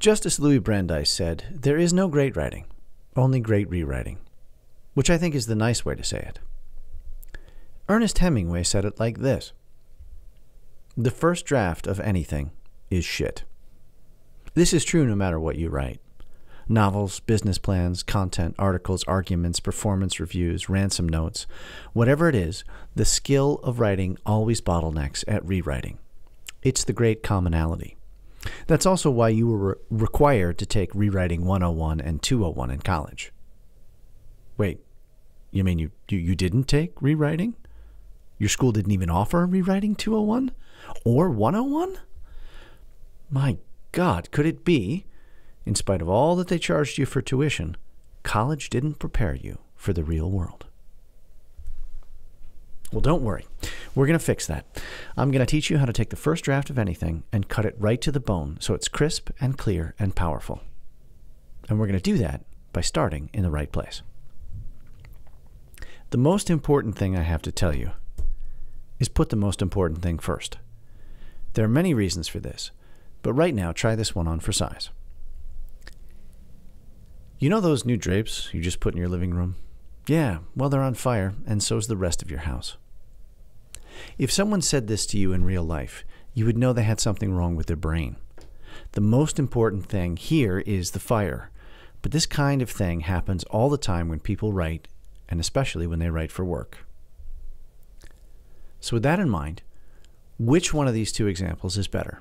Justice Louis Brandeis said, There is no great writing, only great rewriting, which I think is the nice way to say it. Ernest Hemingway said it like this The first draft of anything is shit. This is true no matter what you write novels, business plans, content, articles, arguments, performance reviews, ransom notes. Whatever it is, the skill of writing always bottlenecks at rewriting. It's the great commonality. That's also why you were re required to take Rewriting 101 and 201 in college. Wait, you mean you, you, you didn't take rewriting? Your school didn't even offer Rewriting 201 or 101? My God, could it be in spite of all that they charged you for tuition, college didn't prepare you for the real world. Well, don't worry. We're going to fix that. I'm going to teach you how to take the first draft of anything and cut it right to the bone so it's crisp and clear and powerful. And we're going to do that by starting in the right place. The most important thing I have to tell you is put the most important thing first. There are many reasons for this, but right now try this one on for size. You know those new drapes you just put in your living room? Yeah, well, they're on fire, and so's the rest of your house. If someone said this to you in real life, you would know they had something wrong with their brain. The most important thing here is the fire, but this kind of thing happens all the time when people write, and especially when they write for work. So, with that in mind, which one of these two examples is better?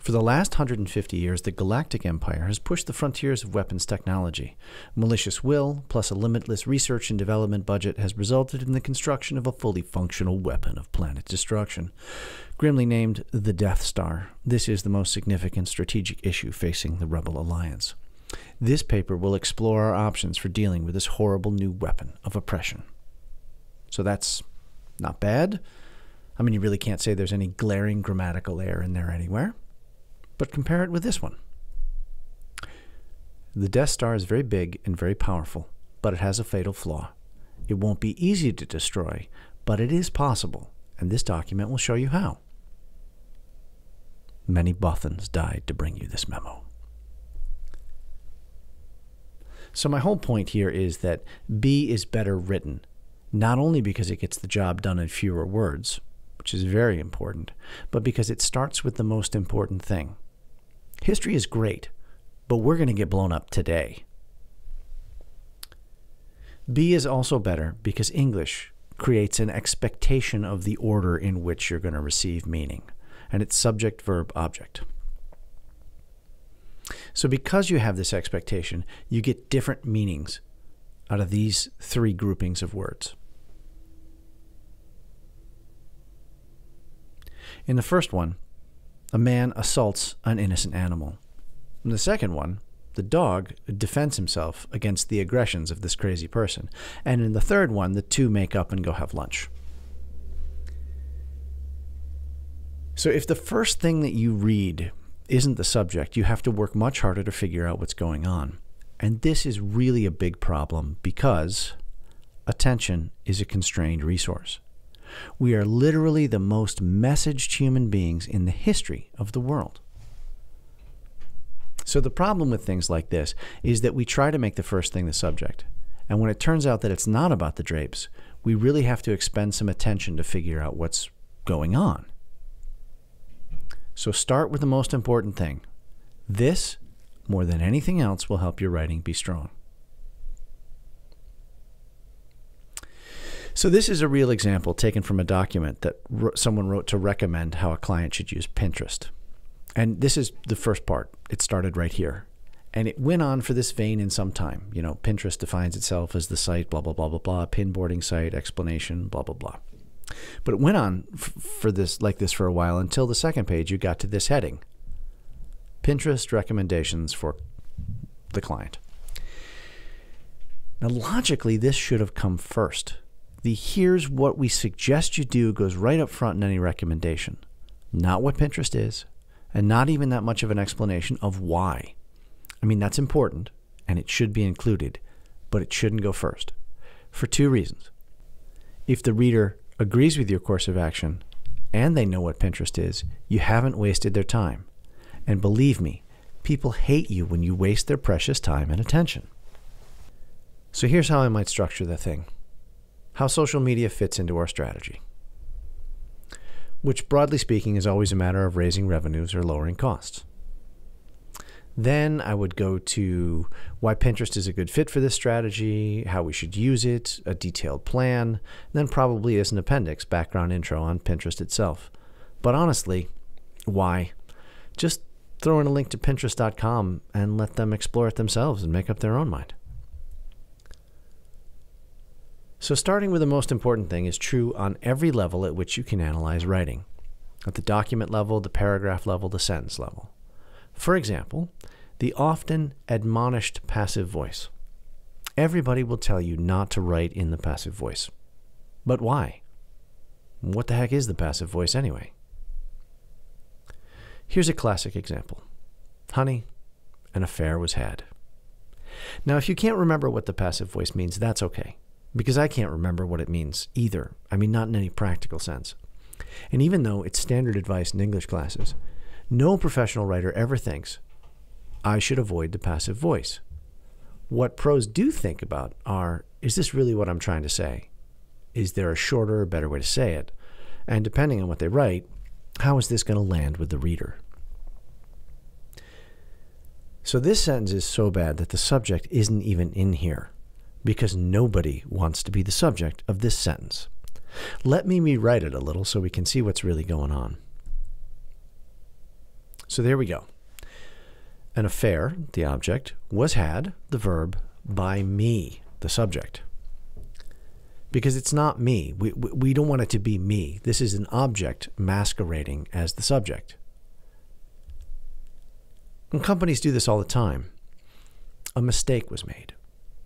For the last 150 years, the Galactic Empire has pushed the frontiers of weapons technology. Malicious will, plus a limitless research and development budget, has resulted in the construction of a fully functional weapon of planet destruction. Grimly named the Death Star, this is the most significant strategic issue facing the Rebel Alliance. This paper will explore our options for dealing with this horrible new weapon of oppression. So that's not bad. I mean, you really can't say there's any glaring grammatical error in there anywhere. But compare it with this one. The Death Star is very big and very powerful, but it has a fatal flaw. It won't be easy to destroy, but it is possible, and this document will show you how. Many Bothans died to bring you this memo. So my whole point here is that B is better written, not only because it gets the job done in fewer words, which is very important, but because it starts with the most important thing. History is great, but we're going to get blown up today. B is also better because English creates an expectation of the order in which you're going to receive meaning, and it's subject, verb, object. So, because you have this expectation, you get different meanings out of these three groupings of words. In the first one, a man assaults an innocent animal. In the second one, the dog defends himself against the aggressions of this crazy person. And in the third one, the two make up and go have lunch. So if the first thing that you read isn't the subject, you have to work much harder to figure out what's going on. And this is really a big problem because attention is a constrained resource. We are literally the most messaged human beings in the history of the world. So the problem with things like this is that we try to make the first thing the subject. And when it turns out that it's not about the drapes, we really have to expend some attention to figure out what's going on. So start with the most important thing. This, more than anything else, will help your writing be strong. So this is a real example taken from a document that someone wrote to recommend how a client should use Pinterest. And this is the first part. It started right here. And it went on for this vein in some time. You know, Pinterest defines itself as the site, blah, blah, blah, blah, blah, pinboarding site, explanation, blah, blah, blah. But it went on for this like this for a while until the second page you got to this heading. Pinterest recommendations for the client. Now logically this should have come first the here's what we suggest you do goes right up front in any recommendation. Not what Pinterest is, and not even that much of an explanation of why. I mean, that's important, and it should be included, but it shouldn't go first. For two reasons. If the reader agrees with your course of action and they know what Pinterest is, you haven't wasted their time. And believe me, people hate you when you waste their precious time and attention. So here's how I might structure the thing how social media fits into our strategy, which, broadly speaking, is always a matter of raising revenues or lowering costs. Then I would go to why Pinterest is a good fit for this strategy, how we should use it, a detailed plan, then probably as an appendix, background intro on Pinterest itself. But honestly, why? Just throw in a link to Pinterest.com and let them explore it themselves and make up their own mind. So, starting with the most important thing is true on every level at which you can analyze writing at the document level, the paragraph level, the sentence level. For example, the often admonished passive voice. Everybody will tell you not to write in the passive voice. But why? What the heck is the passive voice anyway? Here's a classic example Honey, an affair was had. Now, if you can't remember what the passive voice means, that's okay, because I can't remember what it means either. I mean, not in any practical sense. And even though it's standard advice in English classes, no professional writer ever thinks, I should avoid the passive voice. What pros do think about are, is this really what I'm trying to say? Is there a shorter, better way to say it? And depending on what they write, how is this going to land with the reader? So this sentence is so bad that the subject isn't even in here because nobody wants to be the subject of this sentence. Let me rewrite it a little so we can see what's really going on. So there we go. An affair, the object, was had, the verb, by me, the subject. Because it's not me. We, we don't want it to be me. This is an object masquerading as the subject. And companies do this all the time. A mistake was made.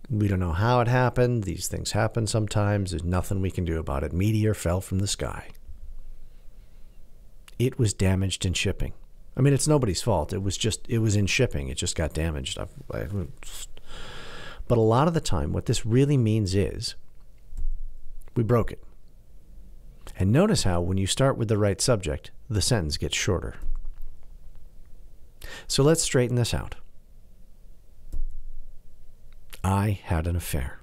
We don't know how it happened. These things happen sometimes. There's nothing we can do about it. Meteor fell from the sky. It was damaged in shipping. I mean, it's nobody's fault. It was just it was in shipping. It just got damaged. But a lot of the time, what this really means is we broke it. And notice how when you start with the right subject, the sentence gets shorter. So let's straighten this out. I had an affair.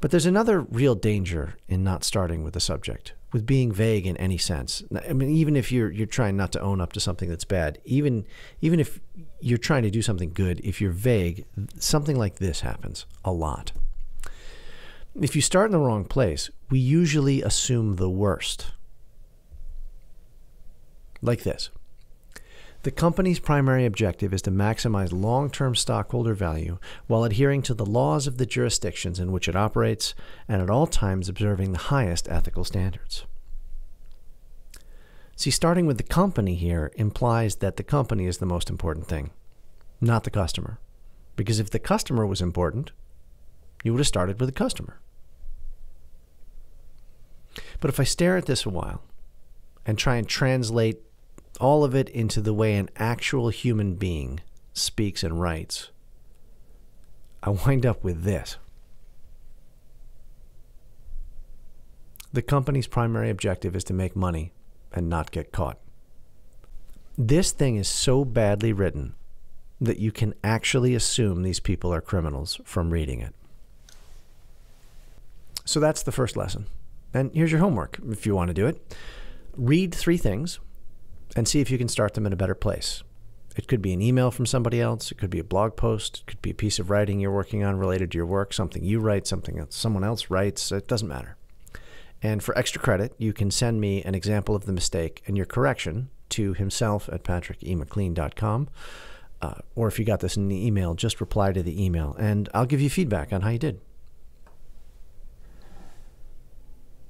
But there's another real danger in not starting with the subject, with being vague in any sense. I mean, even if you're you're trying not to own up to something that's bad, even even if you're trying to do something good, if you're vague, something like this happens a lot. If you start in the wrong place, we usually assume the worst. Like this. The company's primary objective is to maximize long term stockholder value while adhering to the laws of the jurisdictions in which it operates and at all times observing the highest ethical standards. See, starting with the company here implies that the company is the most important thing, not the customer. Because if the customer was important, you would have started with the customer. But if I stare at this a while and try and translate all of it into the way an actual human being speaks and writes, I wind up with this. The company's primary objective is to make money and not get caught. This thing is so badly written that you can actually assume these people are criminals from reading it. So that's the first lesson. And here's your homework if you want to do it. Read three things and see if you can start them in a better place. It could be an email from somebody else. It could be a blog post. It could be a piece of writing you're working on related to your work, something you write, something else, someone else writes. It doesn't matter. And for extra credit, you can send me an example of the mistake and your correction to himself at patrickemclean.com. Uh, or if you got this in the email, just reply to the email and I'll give you feedback on how you did.